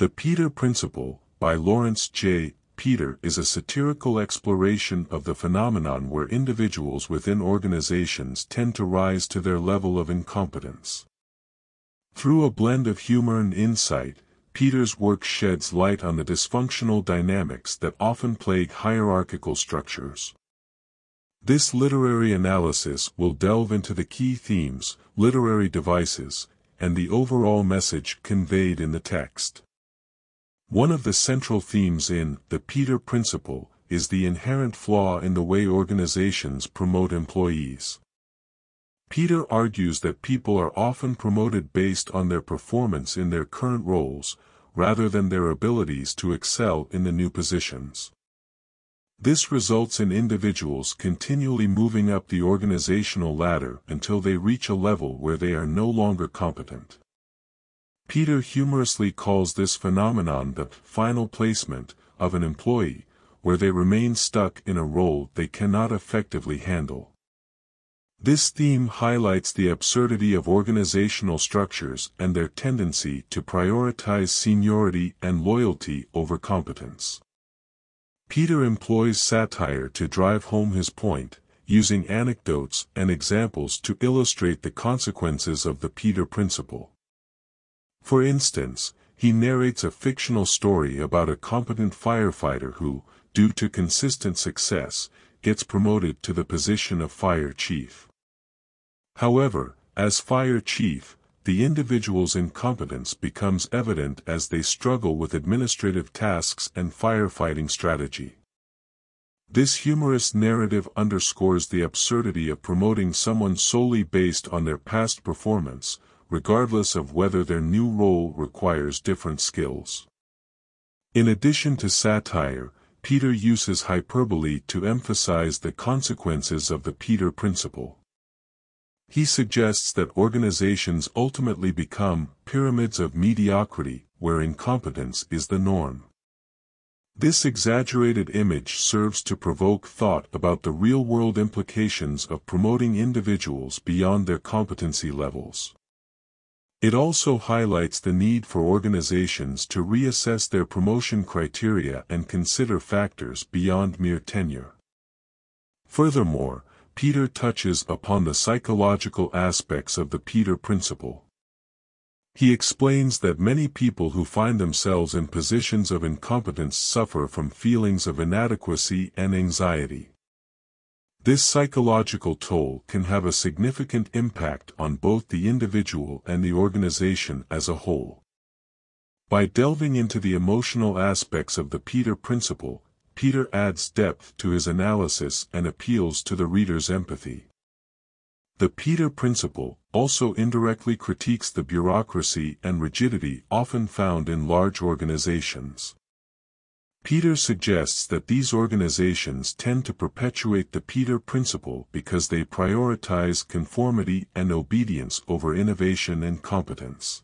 The Peter Principle, by Laurence J. Peter is a satirical exploration of the phenomenon where individuals within organizations tend to rise to their level of incompetence. Through a blend of humor and insight, Peter's work sheds light on the dysfunctional dynamics that often plague hierarchical structures. This literary analysis will delve into the key themes, literary devices, and the overall message conveyed in the text. One of the central themes in The Peter Principle is the inherent flaw in the way organizations promote employees. Peter argues that people are often promoted based on their performance in their current roles, rather than their abilities to excel in the new positions. This results in individuals continually moving up the organizational ladder until they reach a level where they are no longer competent. Peter humorously calls this phenomenon the final placement of an employee, where they remain stuck in a role they cannot effectively handle. This theme highlights the absurdity of organizational structures and their tendency to prioritize seniority and loyalty over competence. Peter employs satire to drive home his point, using anecdotes and examples to illustrate the consequences of the Peter Principle. For instance, he narrates a fictional story about a competent firefighter who, due to consistent success, gets promoted to the position of fire chief. However, as fire chief, the individual's incompetence becomes evident as they struggle with administrative tasks and firefighting strategy. This humorous narrative underscores the absurdity of promoting someone solely based on their past performance, regardless of whether their new role requires different skills. In addition to satire, Peter uses hyperbole to emphasize the consequences of the Peter Principle. He suggests that organizations ultimately become pyramids of mediocrity, where incompetence is the norm. This exaggerated image serves to provoke thought about the real-world implications of promoting individuals beyond their competency levels. It also highlights the need for organizations to reassess their promotion criteria and consider factors beyond mere tenure. Furthermore, Peter touches upon the psychological aspects of the Peter Principle. He explains that many people who find themselves in positions of incompetence suffer from feelings of inadequacy and anxiety. This psychological toll can have a significant impact on both the individual and the organization as a whole. By delving into the emotional aspects of the Peter Principle, Peter adds depth to his analysis and appeals to the reader's empathy. The Peter Principle also indirectly critiques the bureaucracy and rigidity often found in large organizations. Peter suggests that these organizations tend to perpetuate the Peter Principle because they prioritize conformity and obedience over innovation and competence.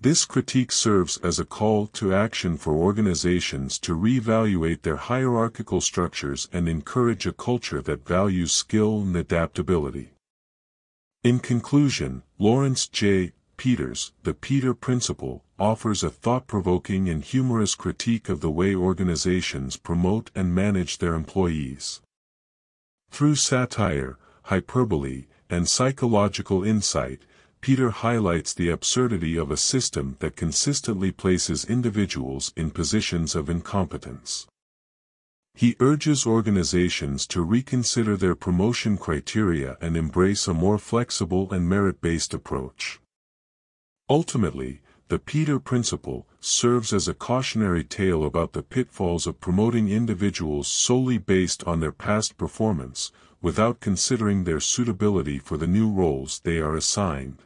This critique serves as a call to action for organizations to reevaluate their hierarchical structures and encourage a culture that values skill and adaptability. In conclusion, Laurence J. Peters, The Peter Principle, offers a thought-provoking and humorous critique of the way organizations promote and manage their employees. Through satire, hyperbole, and psychological insight, Peter highlights the absurdity of a system that consistently places individuals in positions of incompetence. He urges organizations to reconsider their promotion criteria and embrace a more flexible and merit-based approach. Ultimately, the Peter Principle serves as a cautionary tale about the pitfalls of promoting individuals solely based on their past performance, without considering their suitability for the new roles they are assigned.